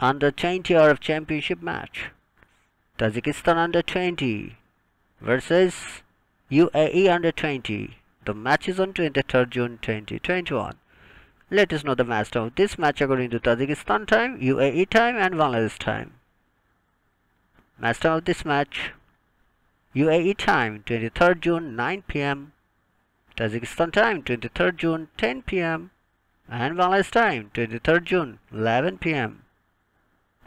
under 20 Arab championship match. Tajikistan under 20 versus UAE under 20. The match is on 23rd June 2021. Let us know the match of this match according to Tajikistan time, UAE time and Bangladesh time. Match of this match UAE time 23rd June 9 pm, Tajikistan time 23rd June 10 pm and Bangladesh time 23rd June 11 pm.